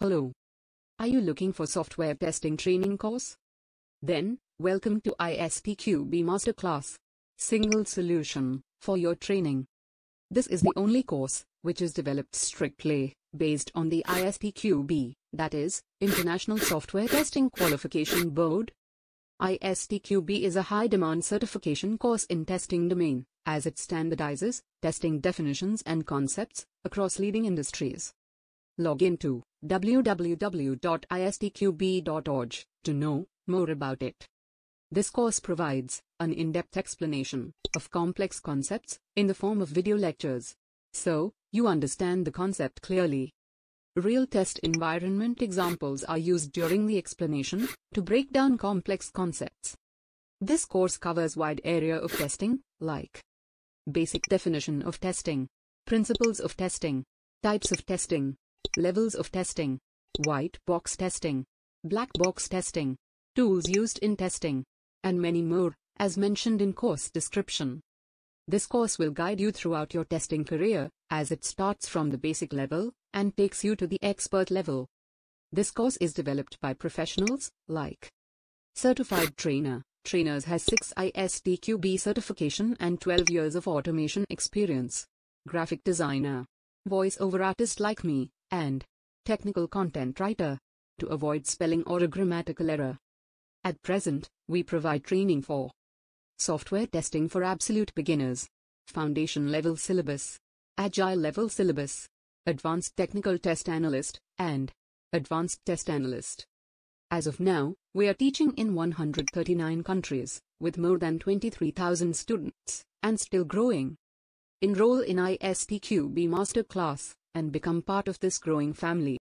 Hello. Are you looking for software testing training course? Then, welcome to ISTQB Masterclass. Single solution for your training. This is the only course which is developed strictly based on the ISTQB, that is, International Software Testing Qualification Board. ISTQB is a high-demand certification course in testing domain, as it standardizes testing definitions and concepts across leading industries. Log in to www.istqb.org to know more about it. This course provides an in-depth explanation of complex concepts in the form of video lectures. So, you understand the concept clearly. Real test environment examples are used during the explanation to break down complex concepts. This course covers wide area of testing, like basic definition of testing, principles of testing, types of testing, levels of testing, white box testing, black box testing, tools used in testing, and many more, as mentioned in course description. This course will guide you throughout your testing career, as it starts from the basic level and takes you to the expert level. This course is developed by professionals, like Certified Trainer. Trainers has 6 ISTQB certification and 12 years of automation experience. Graphic designer. Voice over artist like me, and technical content writer. To avoid spelling or a grammatical error. At present, we provide training for software testing for absolute beginners, foundation level syllabus, agile level syllabus, advanced technical test analyst, and advanced test analyst. As of now, we are teaching in 139 countries, with more than 23,000 students, and still growing. Enroll in ISTQB Masterclass and become part of this growing family.